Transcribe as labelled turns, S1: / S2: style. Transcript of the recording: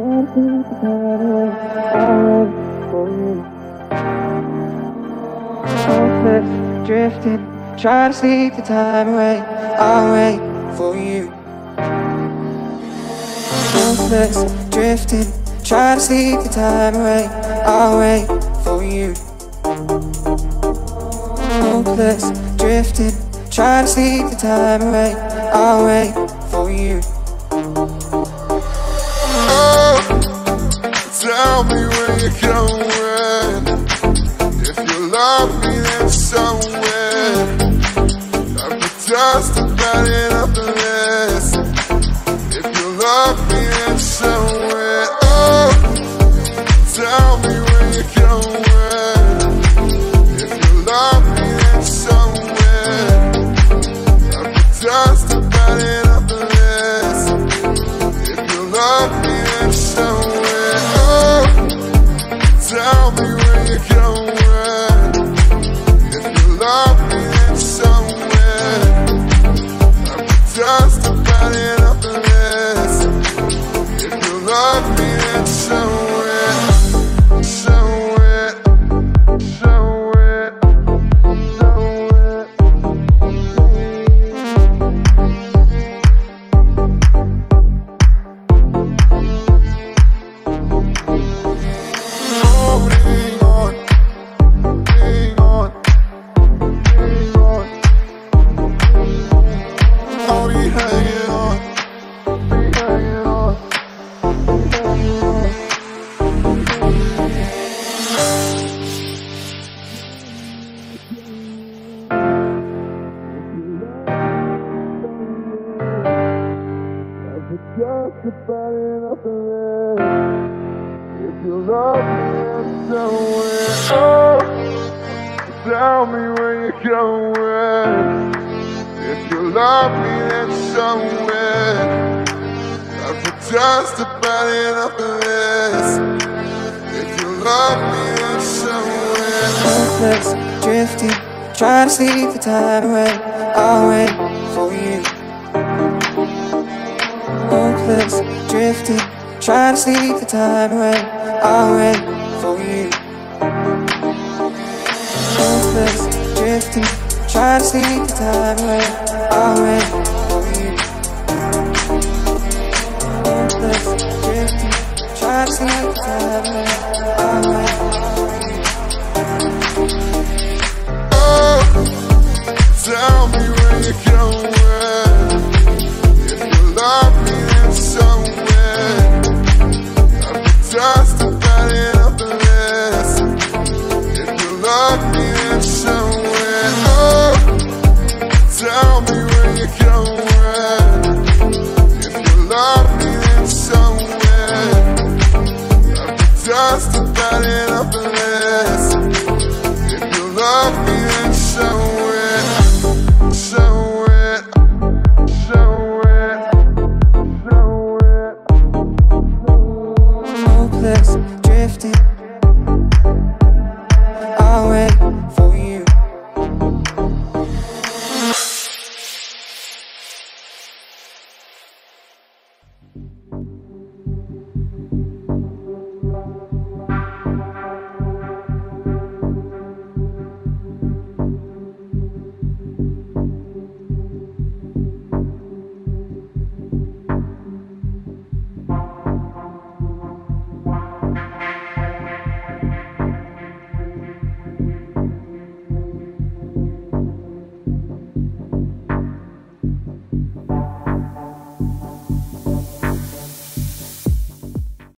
S1: Hopeless, drifting, try to sleep the time away. I'll wait for you. Hopeless, drifting, try to sleep the time away. I'll wait for you. Hopeless, drifting, try to sleep the time away. I'll wait for you.
S2: You're going. If you love me, then somewhere. I could just about the list. If you love me, love me, then somewhere. I've just about enough of this. If you love me, then somewhere.
S1: Hopeless, drifting, try to sleep the time away. I'll wait for you. Hopeless, drifting, try to sleep the time away. I'll wait for you. Hopeless, drifting, try to sleep the time away.
S2: Oh, tell me where you're going. far away